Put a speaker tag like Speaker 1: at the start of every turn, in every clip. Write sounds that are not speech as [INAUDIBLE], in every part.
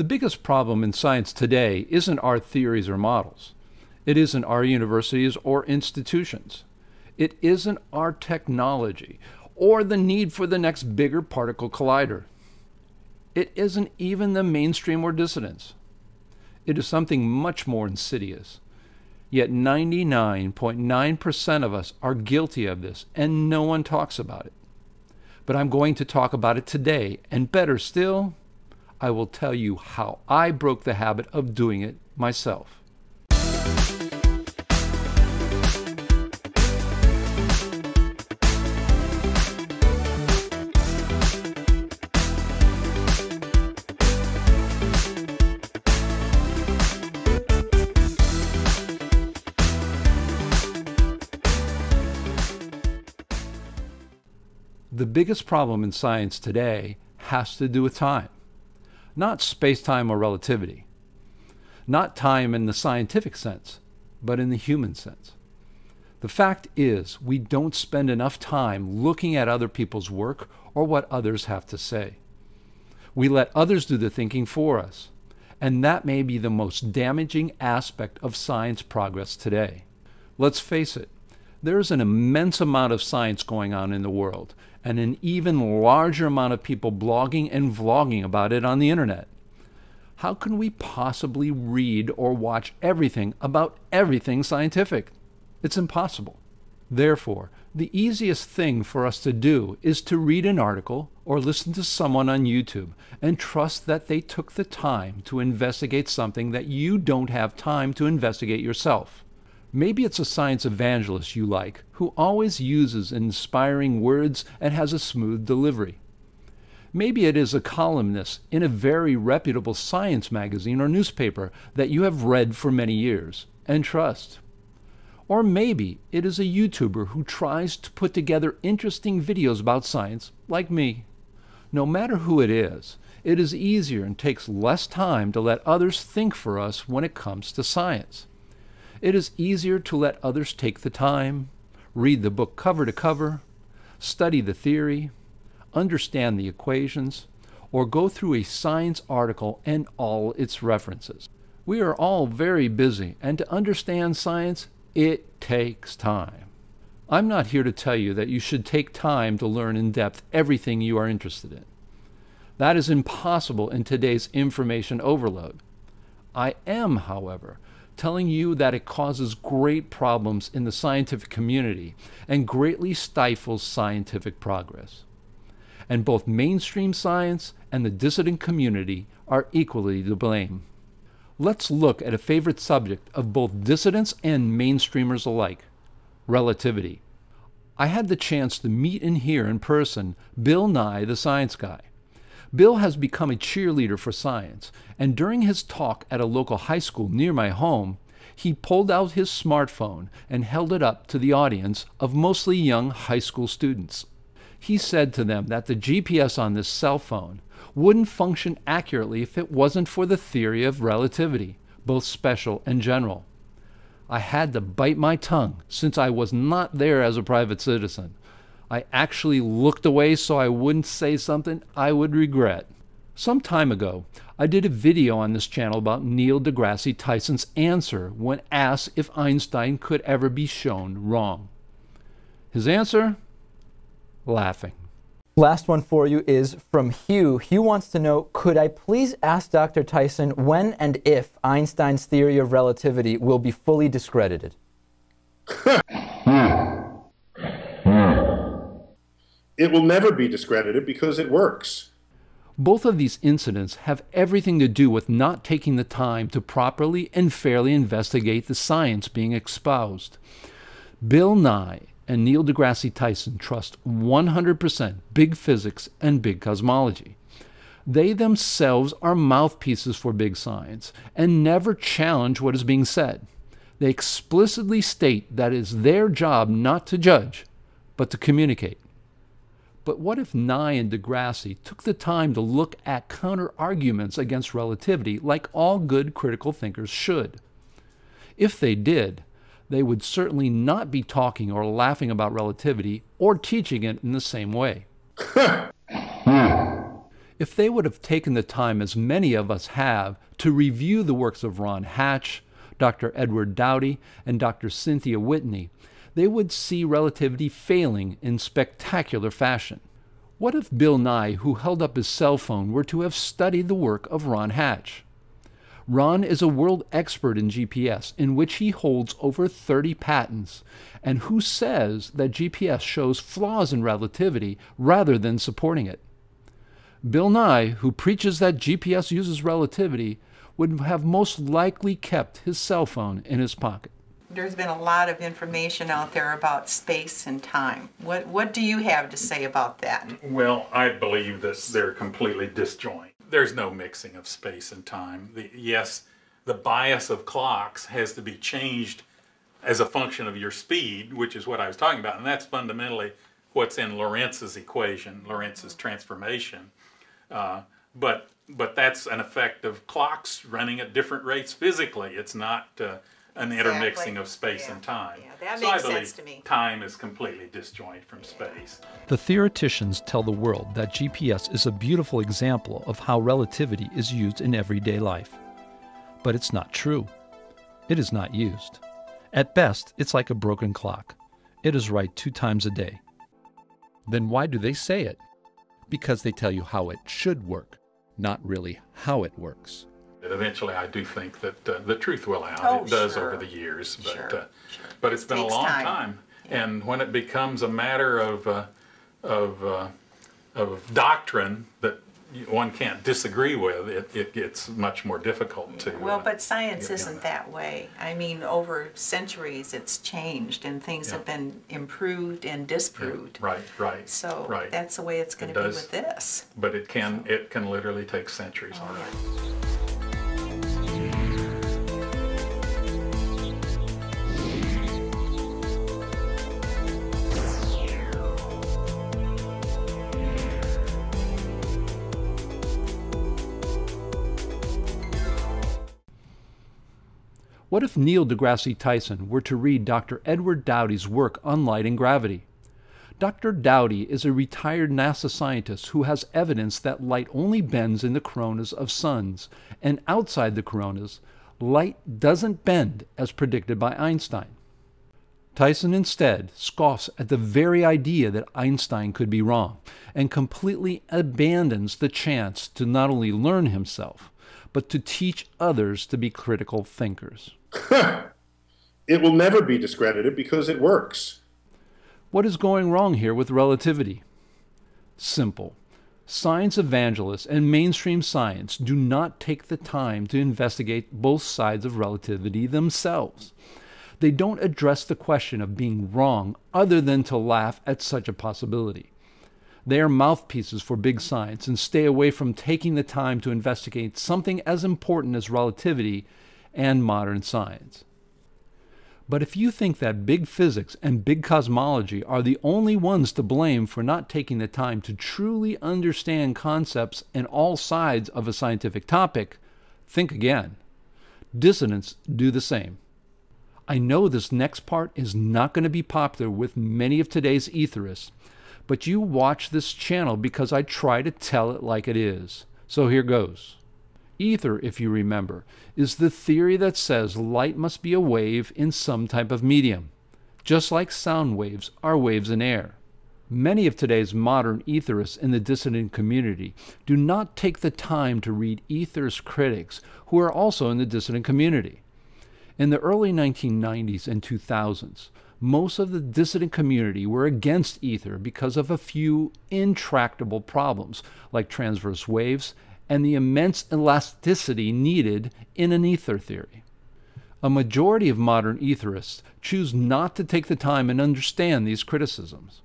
Speaker 1: The biggest problem in science today isn't our theories or models. It isn't our universities or institutions. It isn't our technology or the need for the next bigger particle collider. It isn't even the mainstream or dissidents. It is something much more insidious. Yet 99.9% of us are guilty of this, and no one talks about it. But I'm going to talk about it today, and better still, I will tell you how I broke the habit of doing it myself. The biggest problem in science today has to do with time, not space time or relativity, not time in the scientific sense, but in the human sense. The fact is, we don't spend enough time looking at other people's work or what others have to say. We let others do the thinking for us, and that may be the most damaging aspect of science progress today. Let's face it, there's an immense amount of science going on in the world, and an even larger amount of people blogging and vlogging about it on the internet. How can we possibly read or watch everything about everything scientific? It's impossible. Therefore, the easiest thing for us to do is to read an article or listen to someone on YouTube and trust that they took the time to investigate something that you don't have time to investigate yourself. Maybe it's a science evangelist you like who always uses inspiring words and has a smooth delivery. Maybe it is a columnist in a very reputable science magazine or newspaper that you have read for many years and trust. Or maybe it is a YouTuber who tries to put together interesting videos about science, like me. No matter who it is, it is easier and takes less time to let others think for us when it comes to science. It is easier to let others take the time, read the book cover to cover, study the theory, understand the equations, or go through a science article and all its references. We are all very busy, and to understand science, it takes time. I'm not here to tell you that you should take time to learn in depth everything you are interested in. That is impossible in today's information overload. I am, however, telling you that it causes great problems in the scientific community and greatly stifles scientific progress. And both mainstream science and the dissident community are equally to blame. Let's look at a favorite subject of both dissidents and mainstreamers alike relativity. I had the chance to meet and hear in person Bill Nye, the science guy. Bill has become a cheerleader for science, and during his talk at a local high school near my home, he pulled out his smartphone and held it up to the audience of mostly young high school students. He said to them that the GPS on this cell phone wouldn't function accurately if it wasn't for the theory of relativity, both special and general. I had to bite my tongue since I was not there as a private citizen. I actually looked away so I wouldn't say something I would regret. Some time ago, I did a video on this channel about Neil deGrasse Tyson's answer when asked if Einstein could ever be shown wrong. His answer? Laughing.
Speaker 2: Last one for you is from Hugh. Hugh wants to know Could I please ask Dr. Tyson when and if Einstein's theory of relativity will be fully discredited? [LAUGHS]
Speaker 3: it will never be discredited because it works.
Speaker 1: Both of these incidents have everything to do with not taking the time to properly and fairly investigate the science being espoused. Bill Nye and Neil deGrasse Tyson trust 100% big physics and big cosmology. They themselves are mouthpieces for big science and never challenge what is being said. They explicitly state that it is their job not to judge, but to communicate. But what if Nye and deGrasse took the time to look at counter arguments against relativity like all good critical thinkers should? If they did, they would certainly not be talking or laughing about relativity or teaching it in the same way. Hmm. If they would have taken the time, as many of us have, to review the works of Ron Hatch, Dr. Edward Dowdye, and Dr. Cynthia Whitney, they would see relativity failing in spectacular fashion. What if Bill Nye, who held up his cell phone, were to have studied the work of Ron Hatch? Ron is a world expert in GPS, in which he holds over 30 patents, and who says that GPS shows flaws in relativity rather than supporting it. Bill Nye, who preaches that GPS uses relativity, would have most likely kept his cell phone in his pocket.
Speaker 4: There's been a lot of information out there about space and time. What, what do you have to say about that?
Speaker 5: Well, I believe that they're completely disjoint. There's no mixing of space and time. The, yes, the bias of clocks has to be changed as a function of your speed, which is what I was talking about, and that's fundamentally what's in Lorentz's equation, Lorentz's transformation. Uh, but but that's an effect of clocks running at different rates physically. It's not uh, an intermixing of space
Speaker 4: Yeah.
Speaker 5: and time.
Speaker 4: Yeah, that
Speaker 5: so I believe
Speaker 4: sense to me.
Speaker 5: time is completely disjoint from space.
Speaker 1: The theoreticians tell the world that GPS is a beautiful example of how relativity is used in everyday life. But it's not true. It is not used. At best, it's like a broken clock. It is right two times a day. Then why do they say it? Because they tell you how it should work, not really how it works.
Speaker 5: Eventually, I do think that uh, the truth will out.
Speaker 4: Oh,
Speaker 5: it does
Speaker 4: sure.
Speaker 5: over the years, but
Speaker 4: Sure,
Speaker 5: uh,
Speaker 4: sure.
Speaker 5: but it's been a long
Speaker 4: time.
Speaker 5: time. And when it becomes a matter of uh, of uh, of doctrine that one can't disagree with, it, it gets much more difficult to.
Speaker 4: Well,
Speaker 5: uh,
Speaker 4: but science
Speaker 5: yeah,
Speaker 4: isn't that way. I mean, over centuries it's changed and things
Speaker 5: Yeah.
Speaker 4: have been improved and disproved.
Speaker 5: Right, right.
Speaker 4: So
Speaker 5: right.
Speaker 4: that's the way it's going
Speaker 5: It
Speaker 4: to be with this.
Speaker 5: But it can it can literally take centuries. All right.
Speaker 1: What if Neil deGrasse Tyson were to read Dr. Edward Dowdye's work on light and gravity? Dr. Dowdye is a retired NASA scientist who has evidence that light only bends in the coronas of suns, and outside the coronas, light doesn't bend as predicted by Einstein. Tyson instead scoffs at the very idea that Einstein could be wrong and completely abandons the chance to not only learn himself, but to teach others to be critical thinkers. [LAUGHS]
Speaker 3: It will never be discredited because it works.
Speaker 1: What is going wrong here with relativity? Simple. Science evangelists and mainstream science do not take the time to investigate both sides of relativity themselves. They don't address the question of being wrong other than to laugh at such a possibility. They are mouthpieces for big science and stay away from taking the time to investigate something as important as relativity and modern science. But if you think that big physics and big cosmology are the only ones to blame for not taking the time to truly understand concepts and all sides of a scientific topic, think again. Dissonants do the same. I know this next part is not going to be popular with many of today's etherists, but you watch this channel because I try to tell it like it is. So here goes. Ether, if you remember, is the theory that says light must be a wave in some type of medium, just like sound waves are waves in air. Many of today's modern etherists in the dissident community do not take the time to read ether's critics who are also in the dissident community. In the early 1990s and 2000s, most of the dissident community were against ether because of a few intractable problems like transverse waves and the immense elasticity needed in an ether theory. A majority of modern etherists choose not to take the time and understand these criticisms.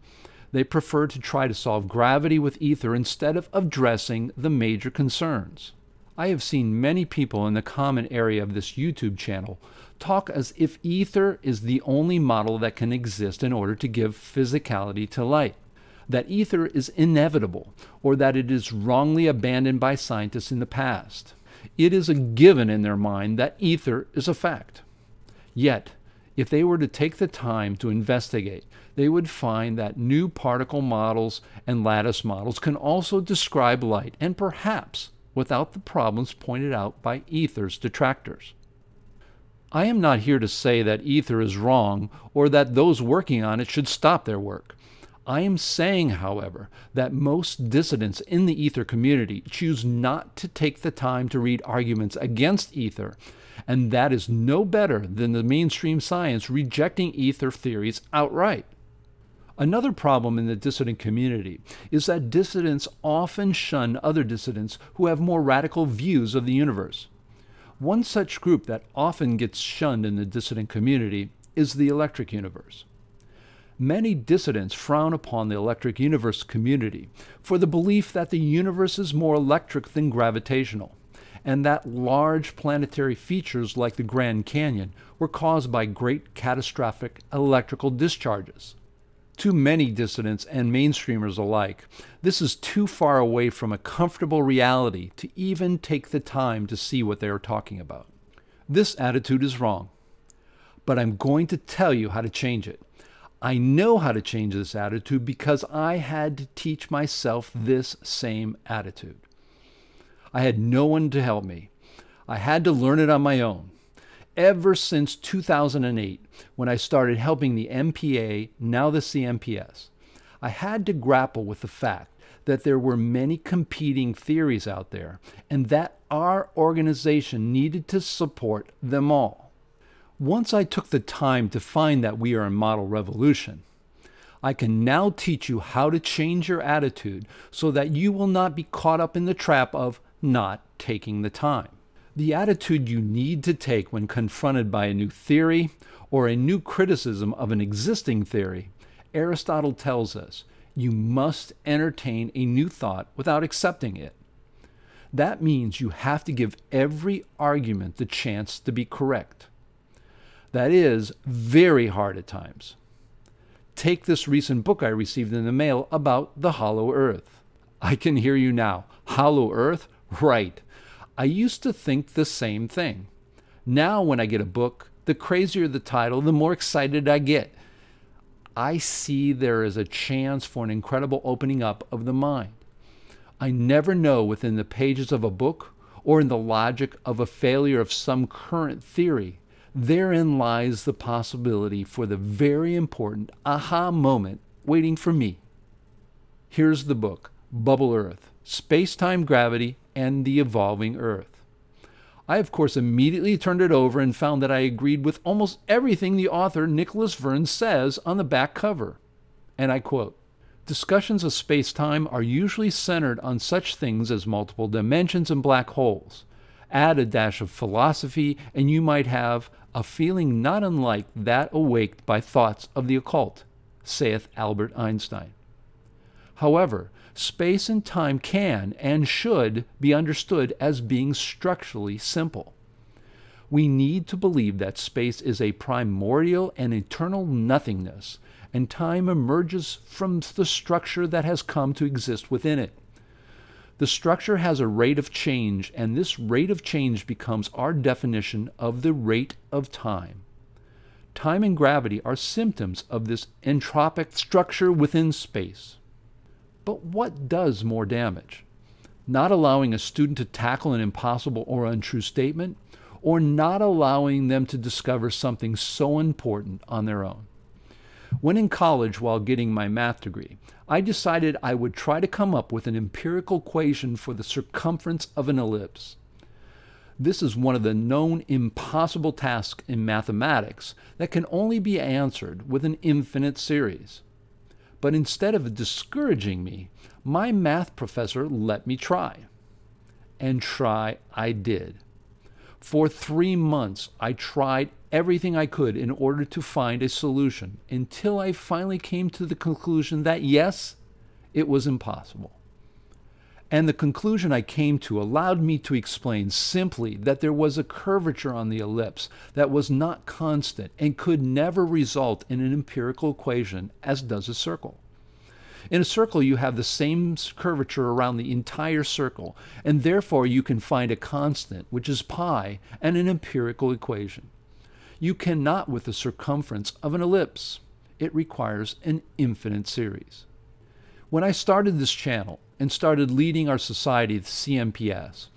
Speaker 1: They prefer to try to solve gravity with ether instead of addressing the major concerns. I have seen many people in the common area of this YouTube channel talk as if ether is the only model that can exist in order to give physicality to light, that ether is inevitable, or that it is wrongly abandoned by scientists in the past. It is a given in their mind that ether is a fact. Yet, if they were to take the time to investigate, they would find that new particle models and lattice models can also describe light, and perhaps without the problems pointed out by ether's detractors. I am not here to say that ether is wrong or that those working on it should stop their work. I am saying, however, that most dissidents in the ether community choose not to take the time to read arguments against ether, and that is no better than the mainstream science rejecting ether theories outright. Another problem in the dissident community is that dissidents often shun other dissidents who have more radical views of the universe. One such group that often gets shunned in the dissident community is the electric universe. Many dissidents frown upon the electric universe community for the belief that the universe is more electric than gravitational, and that large planetary features like the Grand Canyon were caused by great catastrophic electrical discharges. To many dissidents and mainstreamers alike, this is too far away from a comfortable reality to even take the time to see what they are talking about. This attitude is wrong, but I'm going to tell you how to change it. I know how to change this attitude because I had to teach myself this same attitude. I had no one to help me. I had to learn it on my own ever since 2008 when I started helping the NPA, now the CNPS. I had to grapple with the fact that there were many competing theories out there and that our organization needed to support them all. Once I took the time to find that we are in model revolution, I can now teach you how to change your attitude so that you will not be caught up in the trap of not taking the time. The attitude you need to take when confronted by a new theory or a new criticism of an existing theory, Aristotle tells us you must entertain a new thought without accepting it. That means you have to give every argument the chance to be correct. That is very hard at times. Take this recent book I received in the mail about the hollow earth. I can hear you now. Hollow earth? Right. I used to think the same thing. Now, when I get a book, the crazier the title, the more excited I get. I see there is a chance for an incredible opening up of the mind. I never know within the pages of a book or in the logic of a failure of some current theory. Therein lies the possibility for the very important aha moment waiting for me. Here's the book Bubble Earth Space Time Gravity and the evolving Earth. I, of course, immediately turned it over and found that I agreed with almost everything the author, Nicholas Verne, says on the back cover. And I quote Discussions of space time are usually centered on such things as multiple dimensions and black holes. Add a dash of philosophy, and you might have a feeling not unlike that awaked by thoughts of the occult, saith Albert Einstein. However, space and time can and should be understood as being structurally simple. We need to believe that space is a primordial and eternal nothingness, and time emerges from the structure that has come to exist within it. The structure has a rate of change, and this rate of change becomes our definition of the rate of time. Time and gravity are symptoms of this entropic structure within space. But what does more damage? Not allowing a student to tackle an impossible or untrue statement, or not allowing them to discover something so important on their own. When in college, while getting my math degree, I decided I would try to come up with an empirical equation for the circumference of an ellipse. This is one of the known impossible tasks in mathematics that can only be answered with an infinite series. But instead of discouraging me, my math professor let me try. And try I did. For three months, I tried everything I could in order to find a solution until I finally came to the conclusion that yes, it was impossible. And the conclusion I came to allowed me to explain simply that there was a curvature on the ellipse that was not constant and could never result in an empirical equation as does a circle. In a circle, you have the same curvature around the entire circle, and therefore you can find a constant, which is pi, and an empirical equation. You cannot with the circumference of an ellipse. It requires an infinite series. When I started this channel and started leading our society, the CNPS,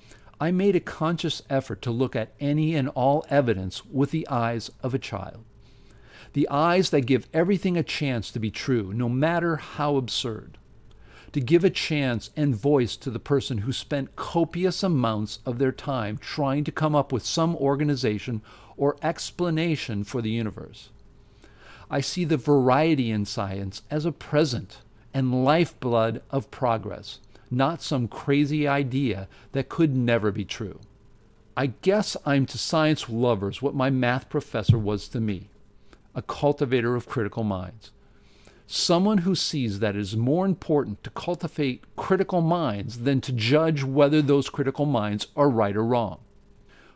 Speaker 1: I made a conscious effort to look at any and all evidence with the eyes of a child. The eyes that give everything a chance to be true, no matter how absurd. To give a chance and voice to the person who spent copious amounts of their time trying to come up with some organization or explanation for the universe. I see the variety in science as a present and lifeblood of progress, not some crazy idea that could never be true. I guess I'm to science lovers what my math professor was to me a cultivator of critical minds. Someone who sees that it is more important to cultivate critical minds than to judge whether those critical minds are right or wrong.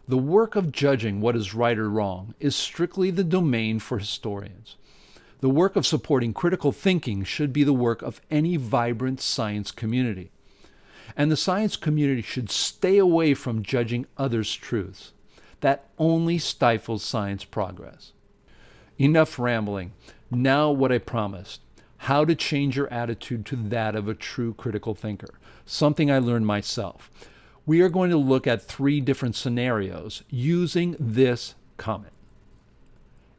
Speaker 1: The work of judging what is right or wrong is strictly the domain for historians. The work of supporting critical thinking should be the work of any vibrant science community. And the science community should stay away from judging others' truths. That only stifles science progress. Enough rambling. Now, what I promised how to change your attitude to that of a true critical thinker, something I learned myself. We are going to look at three different scenarios using this comment.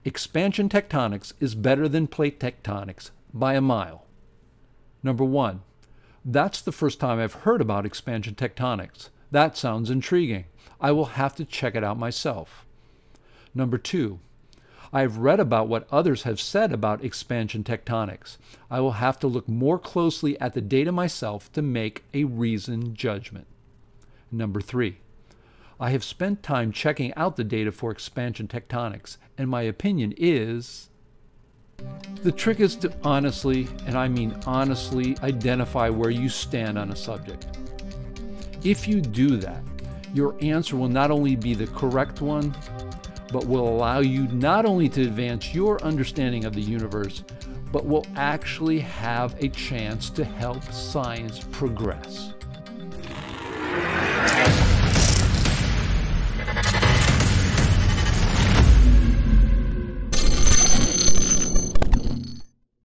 Speaker 1: Expansion tectonics is better than plate tectonics by a mile. Number one, that's the first time I've heard about expansion tectonics. That sounds intriguing. I will have to check it out myself. Number two, I have read about what others have said about expansion tectonics. I will have to look more closely at the data myself to make a reasoned judgment. Number three, I have spent time checking out the data for expansion tectonics, and my opinion is the trick is to honestly, and I mean honestly, identify where you stand on a subject. If you do that, your answer will not only be the correct one, but will allow you not only to advance your understanding of the universe, but will actually have a chance to help science progress.